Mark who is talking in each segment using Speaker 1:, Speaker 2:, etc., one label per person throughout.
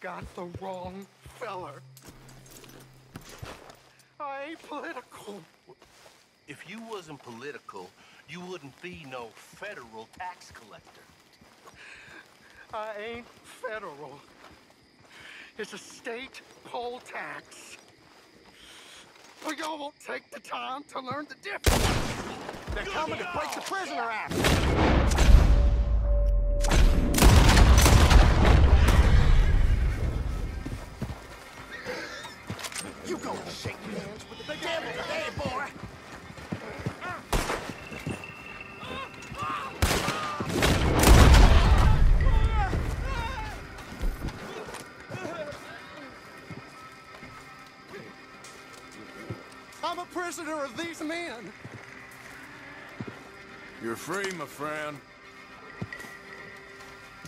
Speaker 1: got the wrong feller. I ain't political.
Speaker 2: If you wasn't political, you wouldn't be no federal tax collector.
Speaker 1: I ain't federal. It's a state poll tax. But y'all won't take the time to learn the difference. They're coming to break the prisoner act. I'm a prisoner of these men.
Speaker 3: You're free, my friend.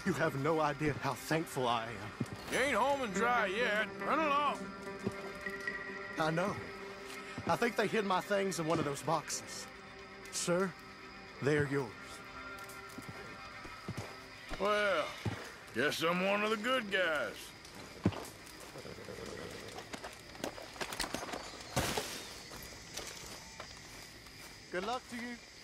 Speaker 1: You have no idea how thankful I am.
Speaker 3: You ain't home and dry yet. Run along.
Speaker 1: I know. I think they hid my things in one of those boxes. Sir, they're yours.
Speaker 3: Well, guess I'm one of the good guys.
Speaker 1: Good luck to you.